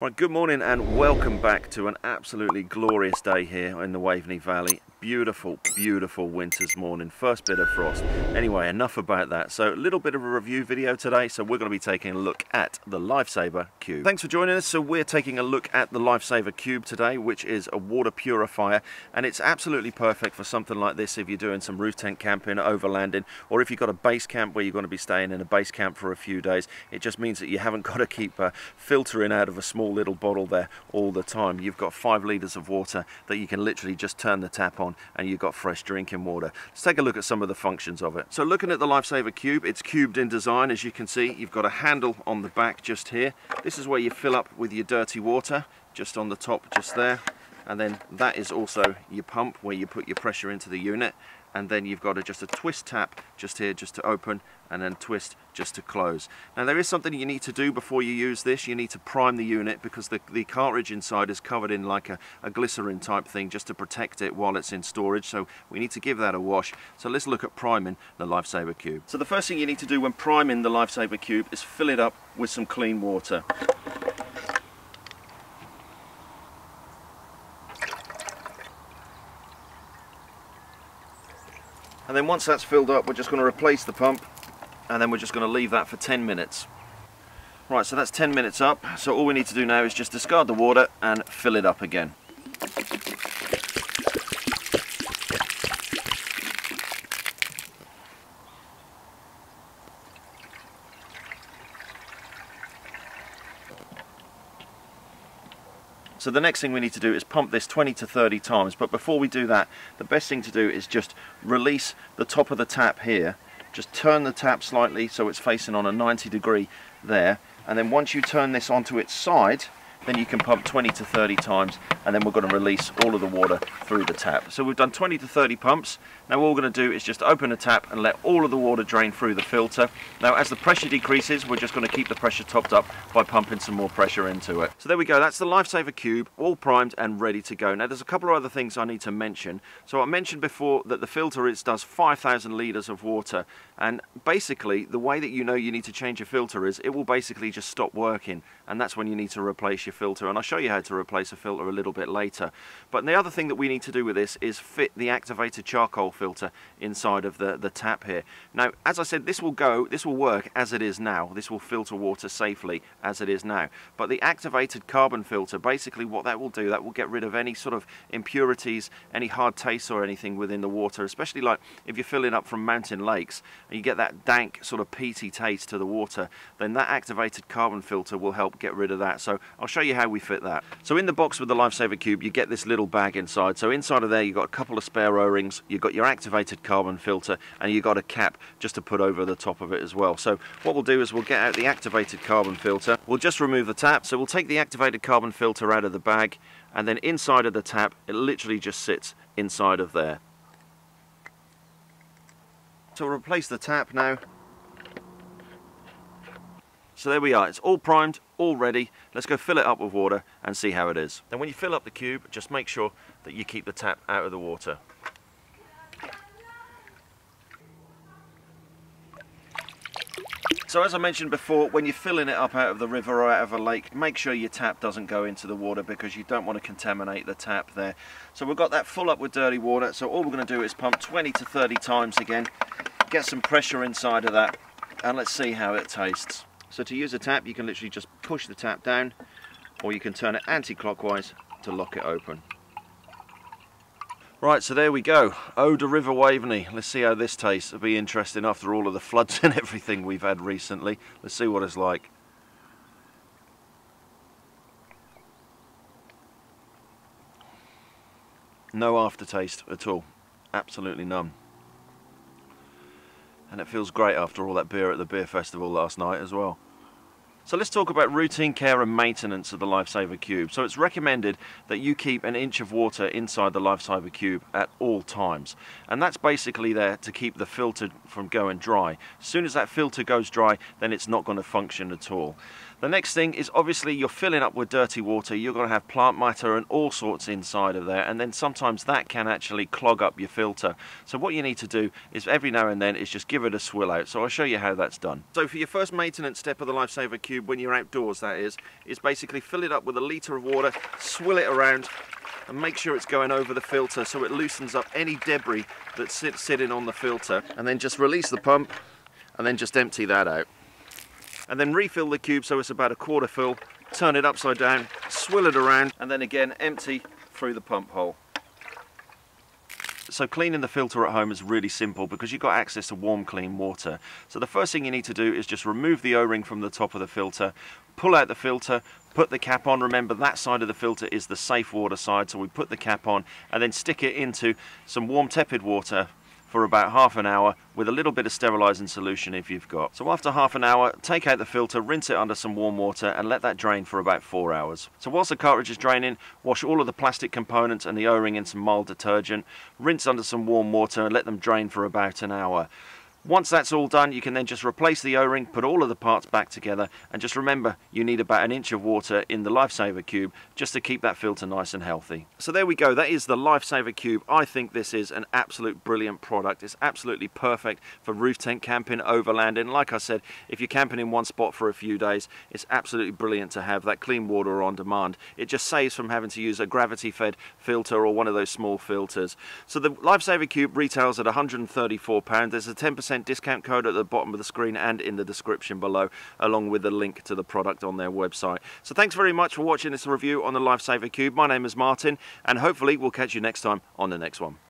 Right, good morning and welcome back to an absolutely glorious day here in the Waveney Valley. Beautiful, beautiful winter's morning. First bit of frost. Anyway, enough about that. So a little bit of a review video today. So we're going to be taking a look at the Lifesaver Cube. Thanks for joining us. So we're taking a look at the Lifesaver Cube today, which is a water purifier. And it's absolutely perfect for something like this if you're doing some roof tent camping, overlanding, or if you've got a base camp where you're going to be staying in a base camp for a few days. It just means that you haven't got to keep uh, filtering out of a small little bottle there all the time. You've got five litres of water that you can literally just turn the tap on and you've got fresh drinking water. Let's take a look at some of the functions of it. So looking at the Lifesaver Cube, it's cubed in design as you can see. You've got a handle on the back just here. This is where you fill up with your dirty water, just on the top just there. And then that is also your pump where you put your pressure into the unit and then you've got a, just a twist tap just here just to open and then twist just to close. Now there is something you need to do before you use this. You need to prime the unit because the, the cartridge inside is covered in like a, a glycerin type thing just to protect it while it's in storage. So we need to give that a wash. So let's look at priming the Lifesaver Cube. So the first thing you need to do when priming the Lifesaver Cube is fill it up with some clean water. And then once that's filled up, we're just going to replace the pump and then we're just going to leave that for 10 minutes. Right, so that's 10 minutes up. So all we need to do now is just discard the water and fill it up again. So the next thing we need to do is pump this 20 to 30 times. But before we do that, the best thing to do is just release the top of the tap here. Just turn the tap slightly so it's facing on a 90 degree there. And then once you turn this onto its side, then you can pump 20 to 30 times and then we're going to release all of the water through the tap. So we've done 20 to 30 pumps. Now all we're going to do is just open the tap and let all of the water drain through the filter. Now as the pressure decreases, we're just going to keep the pressure topped up by pumping some more pressure into it. So there we go, that's the Lifesaver Cube, all primed and ready to go. Now there's a couple of other things I need to mention. So I mentioned before that the filter is, does 5,000 litres of water and basically the way that you know you need to change your filter is it will basically just stop working and that's when you need to replace your filter and I'll show you how to replace a filter a little bit later. But the other thing that we need to do with this is fit the activated charcoal filter inside of the, the tap here. Now, as I said, this will go, this will work as it is now. This will filter water safely as it is now. But the activated carbon filter, basically what that will do, that will get rid of any sort of impurities, any hard taste or anything within the water, especially like if you're filling up from mountain lakes and you get that dank sort of peaty taste to the water, then that activated carbon filter will help get rid of that. So I'll show you how we fit that. So in the box with the Lifesaver Cube, you get this little bag inside. So inside of there, you've got a couple of spare O-rings, you've got your activated carbon filter, and you've got a cap just to put over the top of it as well. So what we'll do is we'll get out the activated carbon filter. We'll just remove the tap. So we'll take the activated carbon filter out of the bag, and then inside of the tap, it literally just sits inside of there. So we'll replace the tap now. So there we are, it's all primed, all ready. Let's go fill it up with water and see how it is. Then when you fill up the cube, just make sure that you keep the tap out of the water. So as I mentioned before, when you're filling it up out of the river or out of a lake, make sure your tap doesn't go into the water because you don't want to contaminate the tap there. So we've got that full up with dirty water, so all we're going to do is pump 20 to 30 times again, get some pressure inside of that, and let's see how it tastes. So to use a tap, you can literally just push the tap down, or you can turn it anti-clockwise to lock it open. Right, so there we go. Oder River Waveney. Let's see how this tastes. It'll be interesting after all of the floods and everything we've had recently. Let's see what it's like. No aftertaste at all. Absolutely none. And it feels great after all that beer at the beer festival last night as well. So let's talk about routine care and maintenance of the Lifesaver Cube. So it's recommended that you keep an inch of water inside the Lifesaver Cube at all times. And that's basically there to keep the filter from going dry. As soon as that filter goes dry, then it's not going to function at all. The next thing is obviously you're filling up with dirty water, you're going to have plant matter and all sorts inside of there and then sometimes that can actually clog up your filter. So what you need to do is every now and then is just give it a swill out. So I'll show you how that's done. So for your first maintenance step of the Lifesaver Cube, when you're outdoors that is, is basically fill it up with a litre of water, swill it around and make sure it's going over the filter so it loosens up any debris that's sit sitting on the filter and then just release the pump and then just empty that out and then refill the cube so it's about a quarter full, turn it upside down, swill it around, and then again empty through the pump hole. So cleaning the filter at home is really simple because you've got access to warm clean water. So the first thing you need to do is just remove the o-ring from the top of the filter, pull out the filter, put the cap on. Remember that side of the filter is the safe water side so we put the cap on and then stick it into some warm tepid water for about half an hour with a little bit of sterilising solution if you've got. So after half an hour, take out the filter, rinse it under some warm water and let that drain for about four hours. So whilst the cartridge is draining, wash all of the plastic components and the O-ring in some mild detergent, rinse under some warm water and let them drain for about an hour. Once that's all done, you can then just replace the O-ring, put all of the parts back together, and just remember you need about an inch of water in the Lifesaver Cube just to keep that filter nice and healthy. So there we go, that is the Lifesaver Cube. I think this is an absolute brilliant product. It's absolutely perfect for roof tent camping, overlanding. Like I said, if you're camping in one spot for a few days, it's absolutely brilliant to have that clean water on demand. It just saves from having to use a gravity-fed filter or one of those small filters. So the Lifesaver Cube retails at £134. There's a 10% discount code at the bottom of the screen and in the description below, along with the link to the product on their website. So thanks very much for watching this review on the Lifesaver Cube. My name is Martin, and hopefully we'll catch you next time on the next one.